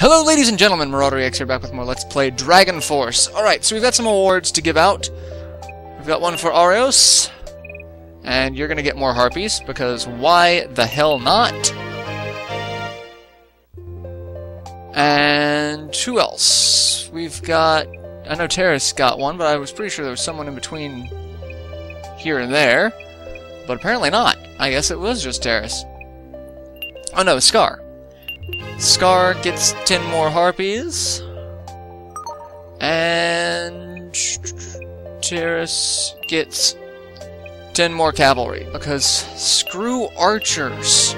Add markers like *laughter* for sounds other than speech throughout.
Hello, ladies and gentlemen, Marauder X here back with more Let's Play Dragon Force. Alright, so we've got some awards to give out. We've got one for Arios, and you're gonna get more Harpies, because why the hell not? And who else? We've got... I know Teiris got one, but I was pretty sure there was someone in between here and there. But apparently not. I guess it was just Teiris. Oh no, Scar. Scar gets 10 more harpies. And Teiris gets 10 more cavalry, because screw archers.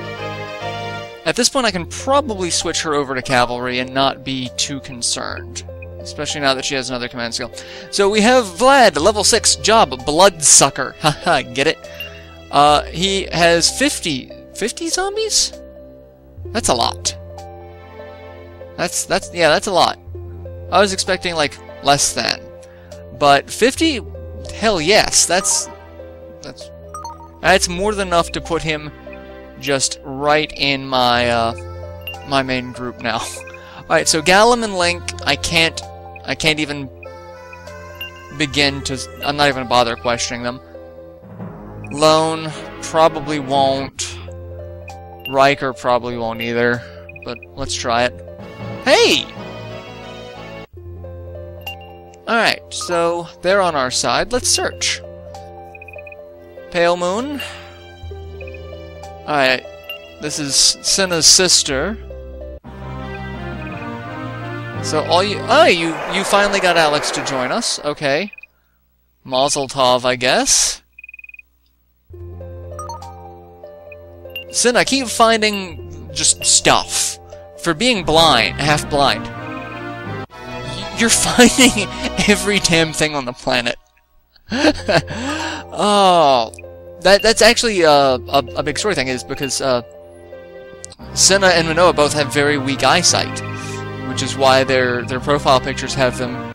At this point, I can probably switch her over to cavalry and not be too concerned. Especially now that she has another command skill. So we have Vlad, level 6, job, Bloodsucker. *laughs* Haha, get it? Uh, he has 50... 50 zombies? That's a lot. That's, that's, yeah, that's a lot. I was expecting, like, less than. But 50? Hell yes, that's, that's, that's more than enough to put him just right in my, uh, my main group now. *laughs* Alright, so Gallum and Link, I can't, I can't even begin to, I'm not even bother questioning them. Lone, probably won't. Riker probably won't either, but let's try it. Hey! Alright, so they're on our side. Let's search. Pale Moon. Alright, this is Cinna's sister. So all you... Oh, you, you finally got Alex to join us. Okay. Mazel tov, I guess. Sin, I keep finding just stuff for being blind, half blind, you're *laughs* finding every damn thing on the planet. *laughs* oh, that that's actually uh, a, a big story thing is because uh, Senna and Manoa both have very weak eyesight, which is why their their profile pictures have them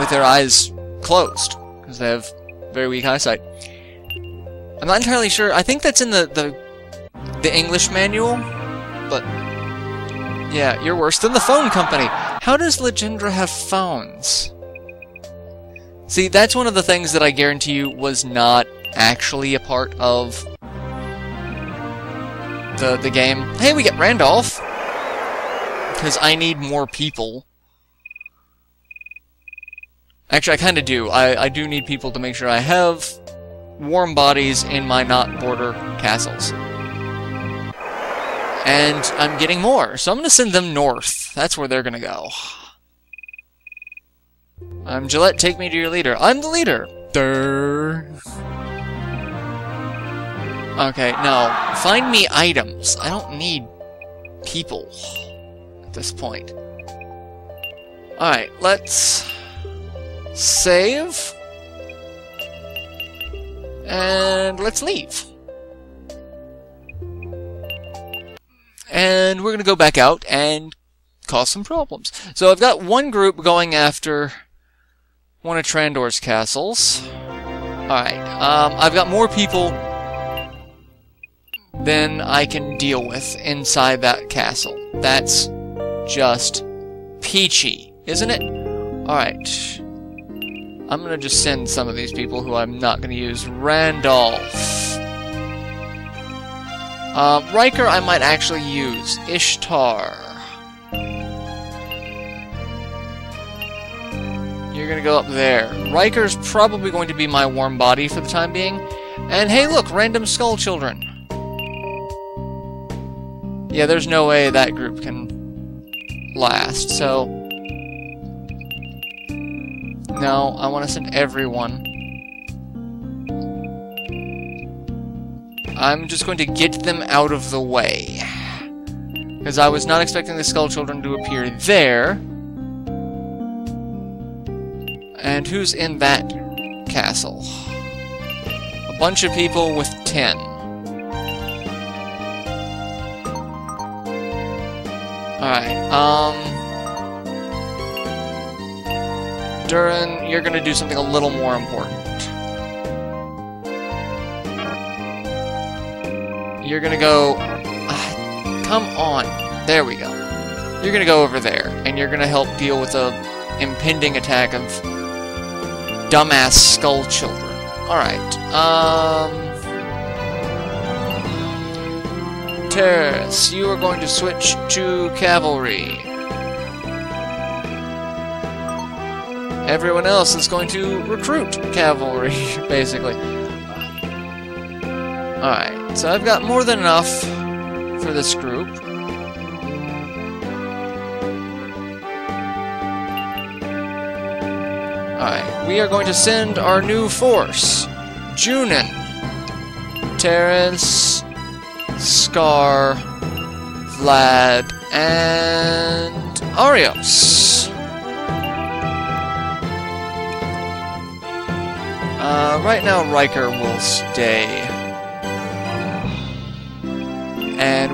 with their eyes closed because they have very weak eyesight. I'm not entirely sure. I think that's in the the, the English manual, but yeah, you're worse than the phone company. How does Legendra have phones? See, that's one of the things that I guarantee you was not actually a part of the, the game. Hey, we get Randolph! Because I need more people. Actually, I kind of do. I, I do need people to make sure I have warm bodies in my not border castles and I'm getting more, so I'm going to send them north. That's where they're going to go. I'm Gillette, take me to your leader. I'm the leader! Durr. Okay, now, find me items. I don't need people at this point. Alright, let's save. And let's leave. And we're going to go back out and cause some problems. So I've got one group going after one of Trandor's castles. Alright, um, I've got more people than I can deal with inside that castle. That's just peachy, isn't it? Alright. I'm gonna just send some of these people who I'm not gonna use. Randolph. Uh, Riker I might actually use. Ishtar. You're gonna go up there. Riker's probably going to be my warm body for the time being. And hey look, random skull children. Yeah, there's no way that group can last, so... No, I want to send everyone. I'm just going to get them out of the way. Because I was not expecting the Skull Children to appear there. And who's in that castle? A bunch of people with ten. Alright, um... Durin, you're gonna do something a little more important. You're gonna go... Uh, come on. There we go. you're gonna go over there, and you're gonna help deal with a impending attack of dumbass skull children. Alright, um... Teiris, you are going to switch to cavalry. Everyone else is going to recruit cavalry, *laughs* basically. Alright, so I've got more than enough for this group. Alright, we are going to send our new force. Junon. Terrence. Scar. Vlad. And... Arios. Uh, right now Riker will stay.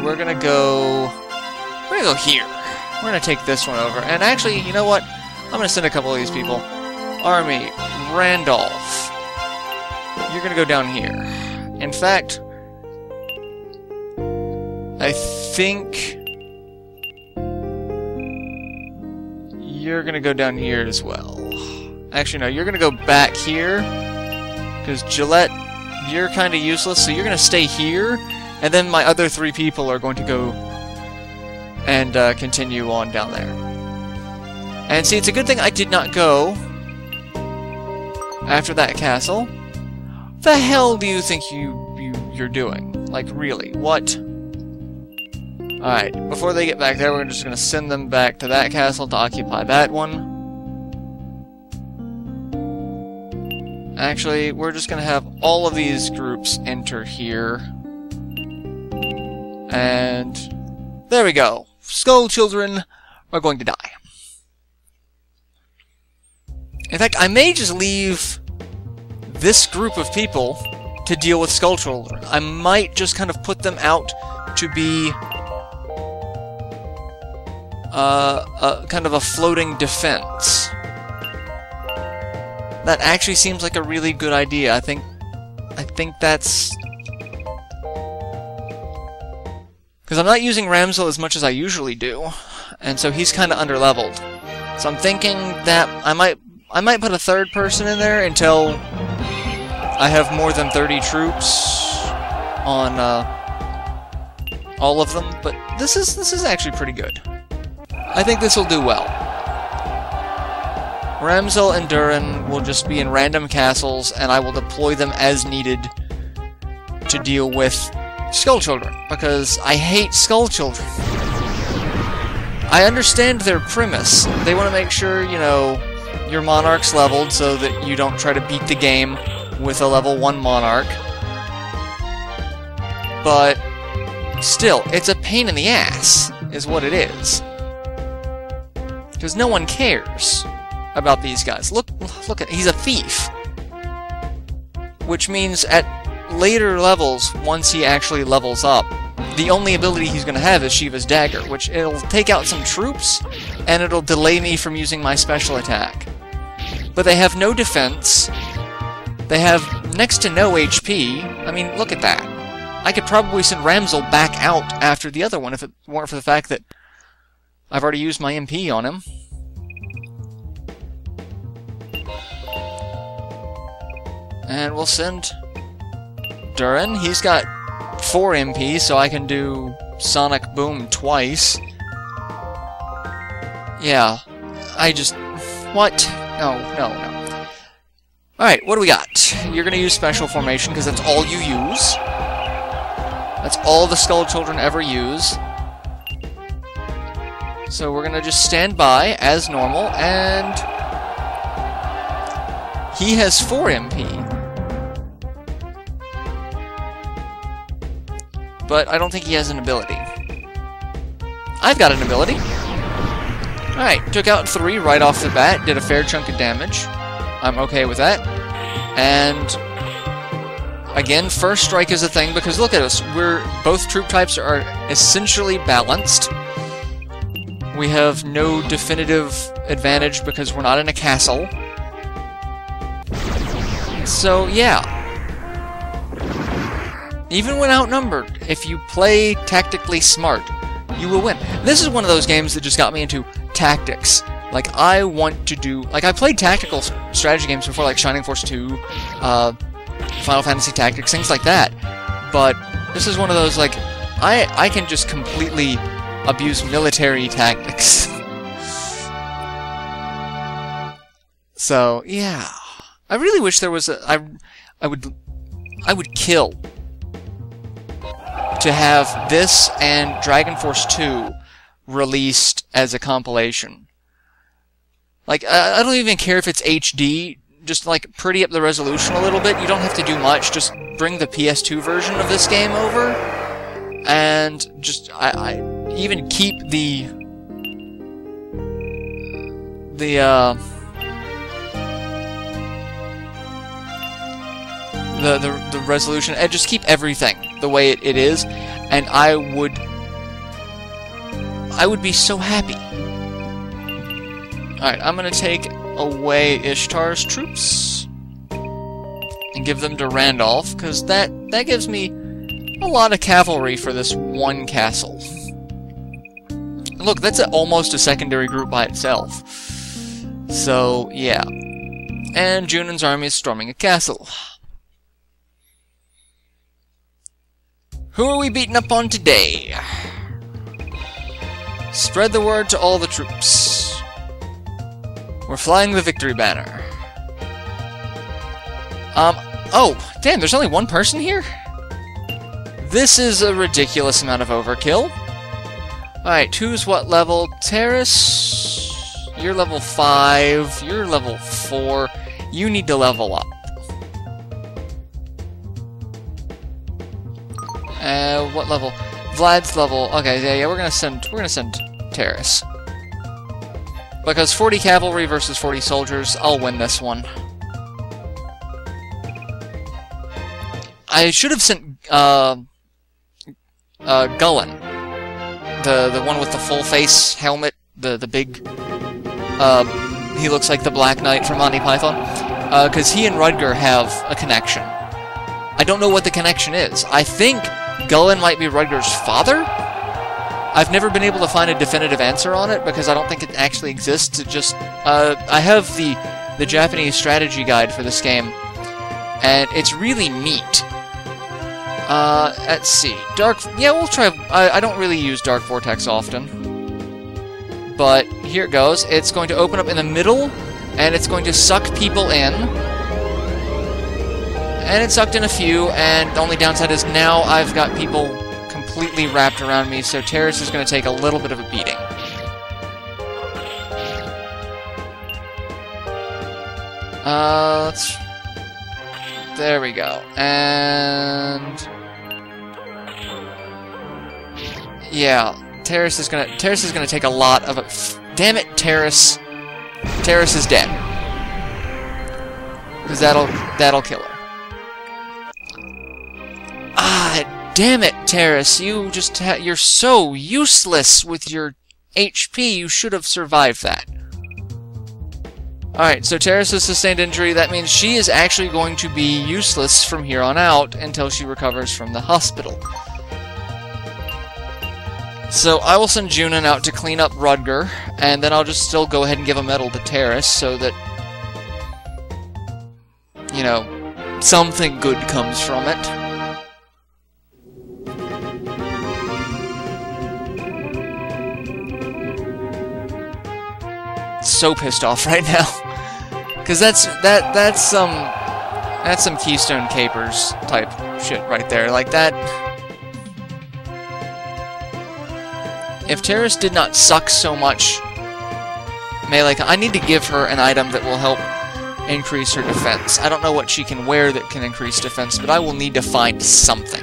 We're gonna go... We're gonna go here. We're gonna take this one over. And actually, you know what? I'm gonna send a couple of these people. Army, Randolph. You're gonna go down here. In fact, I think you're gonna go down here as well. Actually, no, you're gonna go back here, because Gillette, you're kind of useless, so you're gonna stay here, and then my other three people are going to go and uh, continue on down there. And see, it's a good thing I did not go after that castle. The hell do you think you, you you're doing? Like, really? What? Alright, before they get back there, we're just going to send them back to that castle to occupy that one. Actually, we're just going to have all of these groups enter here. And there we go. Skull children are going to die. In fact, I may just leave this group of people to deal with Skull Children. I might just kind of put them out to be uh, a, kind of a floating defense. That actually seems like a really good idea. I think I think that's because I'm not using Ramsel as much as I usually do, and so he's kind of underleveled. So I'm thinking that I might I might put a third person in there until I have more than 30 troops on uh, all of them, but this is this is actually pretty good. I think this will do well. Ramsel and Durin will just be in random castles, and I will deploy them as needed to deal with Skull Children, because I hate Skull Children. I understand their premise. They want to make sure, you know, your Monarch's leveled so that you don't try to beat the game with a level 1 Monarch. But still, it's a pain in the ass, is what it is. Because no one cares about these guys. Look, look at he's a thief. Which means at later levels, once he actually levels up, the only ability he's going to have is Shiva's Dagger, which it'll take out some troops, and it'll delay me from using my special attack. But they have no defense. They have next to no HP. I mean, look at that. I could probably send Ramsel back out after the other one if it weren't for the fact that I've already used my MP on him. And we'll send Durin. He's got 4 MP, so I can do Sonic Boom twice. Yeah, I just... What? No, no, no. Alright, what do we got? You're gonna use Special Formation, because that's all you use. That's all the Skull Children ever use. So we're gonna just stand by, as normal, and... He has 4 MP. But I don't think he has an ability. I've got an ability. Alright, took out three right off the bat, did a fair chunk of damage. I'm okay with that. And again, first strike is a thing because look at us. We're both troop types are essentially balanced. We have no definitive advantage because we're not in a castle. So yeah. Even when outnumbered, if you play tactically smart, you will win. This is one of those games that just got me into tactics. Like, I want to do... Like, I played tactical strategy games before, like Shining Force 2, uh, Final Fantasy Tactics, things like that. But this is one of those, like, I, I can just completely abuse military *laughs* tactics. so, yeah. I really wish there was a... I, I would... I would kill to have this and Dragon Force 2 released as a compilation. Like, I don't even care if it's HD, just like pretty up the resolution a little bit. You don't have to do much, just bring the PS2 version of this game over, and just, I, I even keep the, the, uh, the, the, the resolution, and just keep everything the way it, it is, and I would I would be so happy. Alright, I'm gonna take away Ishtar's troops and give them to Randolph, because that, that gives me a lot of cavalry for this one castle. Look, that's a, almost a secondary group by itself. So, yeah. And Junon's army is storming a castle. Who are we beating up on today? Spread the word to all the troops. We're flying the victory banner. Um, oh, damn, there's only one person here? This is a ridiculous amount of overkill. Alright, who's what level? Teiris, you're level 5, you're level 4. You need to level up. Uh, what level? Vlad's level. Okay, yeah, yeah, we're gonna send we're gonna send Teiris. Because 40 cavalry versus 40 soldiers, I'll win this one. I should have sent uh, uh, Gullen, the the one with the full face helmet, the the big. Uh, he looks like the Black Knight from Monty Python, Uh because uh, he and Rudger have a connection. I don't know what the connection is. I think Gullen might be Rudger's father? I've never been able to find a definitive answer on it because I don't think it actually exists. It just, uh, I have the, the Japanese strategy guide for this game, and it's really neat. Uh, let's see. Dark, yeah, we'll try, I, I don't really use Dark Vortex often. But here it goes. It's going to open up in the middle, and it's going to suck people in and it sucked in a few, and the only downside is now I've got people completely wrapped around me, so Teiris is going to take a little bit of a beating. Uh, let's... There we go. And... Yeah, Teiris is gonna Teiris is gonna take a lot of it. Damn it, Teiris. Teiris is dead. Because that'll that'll kill her. Damn it, Teiris. You just you're so useless with your HP. You should have survived that. Alright, so Teiris has sustained injury. That means she is actually going to be useless from here on out until she recovers from the hospital. So I will send Junon out to clean up Rudger, and then I'll just still go ahead and give a medal to Teiris so that, you know, something good comes from it. So pissed off *laughs* right now. Because that's, that, that's some, that's some Keystone Capers type shit right there. Like that... If Teiris did not suck so much melee, I need to give her an item that will help increase her defense. I don't know what she can wear that can increase defense, but I will need to find something.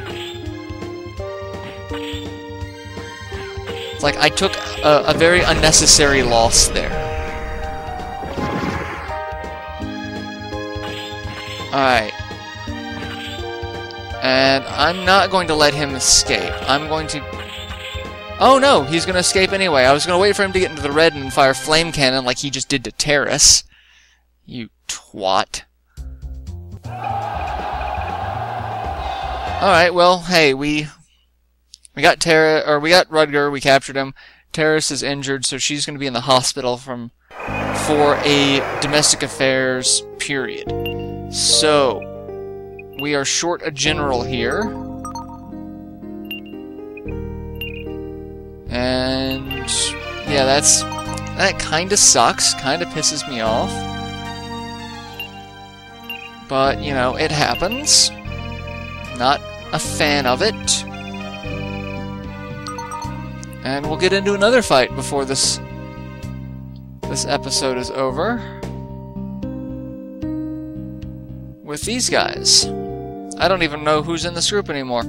It's like I took a, a very unnecessary loss there. Alright. And I'm not going to let him escape. I'm going to... Oh no, he's going to escape anyway. I was going to wait for him to get into the red and fire flame cannon like he just did to Teiris. You twat. Alright, well, hey, we... We got Tara, or we got Rudger. We captured him. Teiris is injured, so she's going to be in the hospital from for a domestic affairs period. So we are short a general here. And yeah, that's that kind of sucks, kind of pisses me off. But, you know, it happens. Not a fan of it. And we'll get into another fight before this this episode is over. With these guys. I don't even know who's in this group anymore.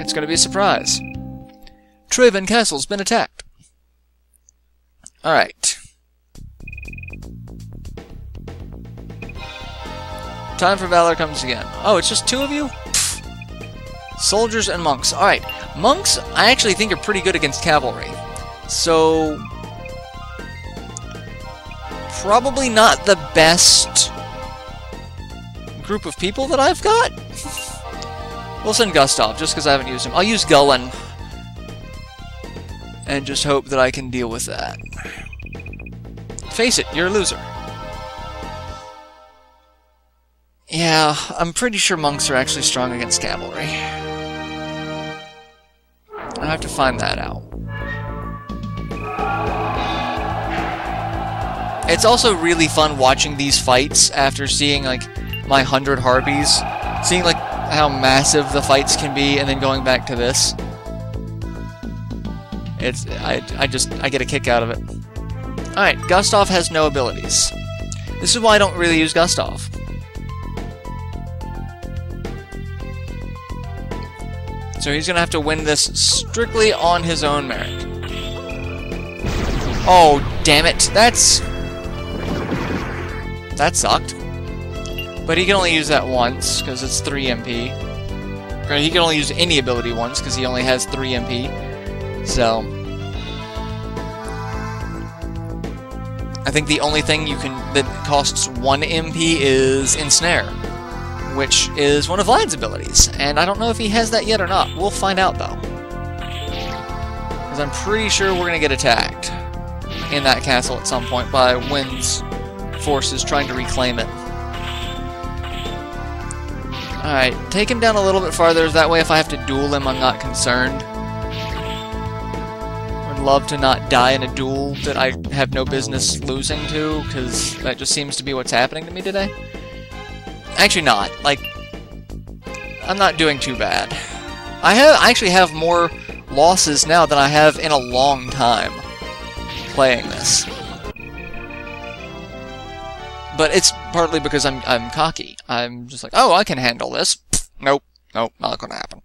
It's gonna be a surprise. Traven Castle's been attacked. Alright. Time for Valor comes again. Oh, it's just two of you? Soldiers and monks. Alright. Monks, I actually think are pretty good against cavalry. So... Probably not the best group of people that I've got. we'll send Gustav, just because I haven't used him. I'll use Gullen. And just hope that I can deal with that. Face it, you're a loser. Yeah, I'm pretty sure monks are actually strong against cavalry. I have to find that out. It's also really fun watching these fights after seeing, like, my 100 Harpies. Seeing, like, how massive the fights can be, and then going back to this. It's, I, I just, I get a kick out of it. Alright, Gustav has no abilities. This is why I don't really use Gustav. So he's gonna have to win this strictly on his own merit. Oh, damn it. That's... That sucked. But he can only use that once, because it's 3 MP. He can only use any ability once, because he only has 3 MP. So... I think the only thing you can that costs 1 MP is Ensnare which is one of Vlad's abilities. And I don't know if he has that yet or not. We'll find out, though. Because I'm pretty sure we're going to get attacked in that castle at some point by Wein's forces trying to reclaim it. Alright, take him down a little bit farther, that way if I have to duel him, I'm not concerned. I'd love to not die in a duel that I have no business losing to, because that just seems to be what's happening to me today. Actually not. Like, I'm not doing too bad. I have I actually have more losses now than I have in a long time playing this. But it's partly because I'm I'm cocky. I'm just like, oh, I can handle this. nope, nope, not gonna happen.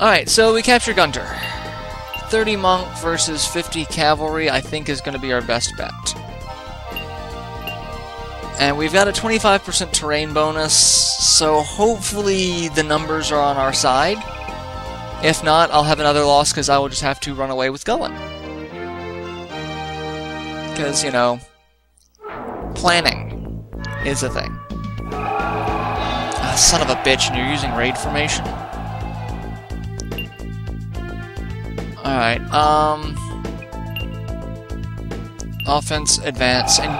Alright, so we capture Gunter. 30 monk versus 50 cavalry, I think is going to be our best bet. And we've got a 25% terrain bonus, so hopefully the numbers are on our side. If not, I'll have another loss because I will just have to run away with Gullen. Because, you know, planning is a thing. Ah, son of a bitch, and you're using raid formation? Alright, um... Offense, advance, and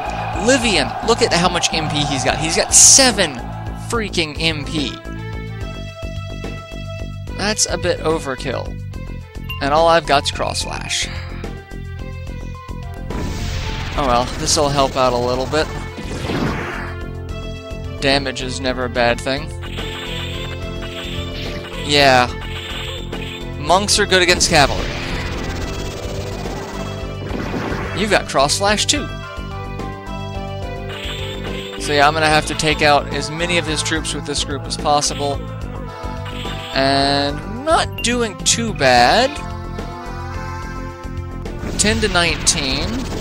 Livian, look at how much MP he's got. He's got 7 freaking MP. That's a bit overkill. And all I've got's Cross Slash. Oh well, this'll help out a little bit. Damage is never a bad thing. Yeah. Monks are good against cavalry. You've got Cross Slash too. So yeah, I'm to have to take out as many of his troops with this group as possible. And not doing too bad. 10 to 19.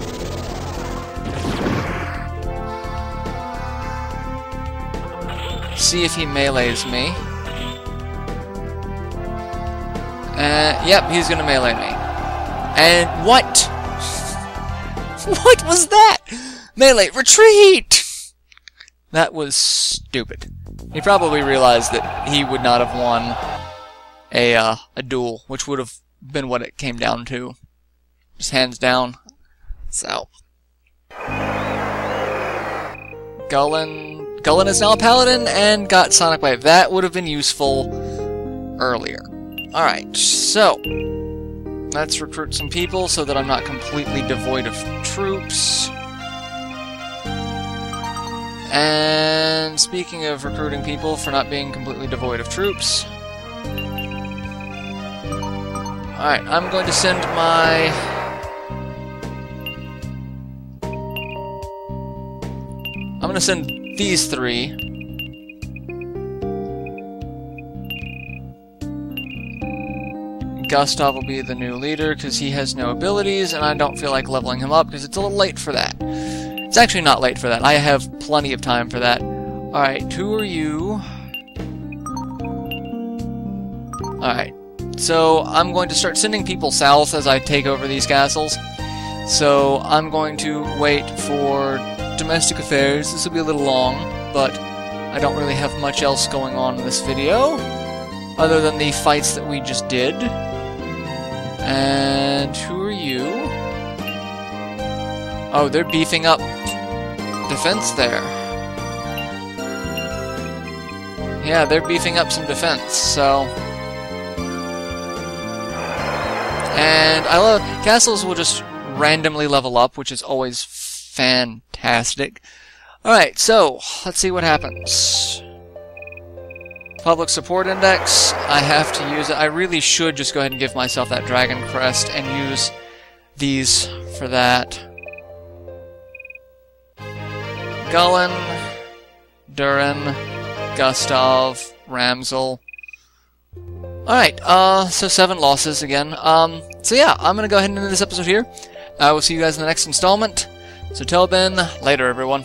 See if he melees me. Uh, yep, he's gonna melee me. And what? *laughs* what was that? Melee, retreat! That was stupid. He probably realized that he would not have won a uh, a duel, which would have been what it came down to, just hands down. So, Gullin Gullin is now a paladin and got Sonic Wave. That would have been useful earlier. All right, so let's recruit some people so that I'm not completely devoid of troops. And speaking of recruiting people for not being completely devoid of troops, Alright, I'm going to send my... I'm going to send these three. Gustav will be the new leader because he has no abilities, and I don't feel like leveling him up because it's a little late for that. It's actually not late for that. I have plenty of time for that. Alright, who are you? Alright, so I'm going to start sending people south as I take over these castles. So I'm going to wait for domestic affairs. This will be a little long, but I don't really have much else going on in this video, other than the fights that we just did. And who are you? Oh, they're beefing up defense there. Yeah, they're beefing up some defense, so... And I love castles will just randomly level up, which is always fantastic. Alright, so let's see what happens. Public support index, I have to use it. I really should just go ahead and give myself that dragon crest and use these for that. Gullin, Durin, Gustav, Ramsel, Alright, uh, so seven losses again. Um, so yeah, I'm gonna go ahead and end this episode here. I will see you guys in the next installment. So till then, later everyone.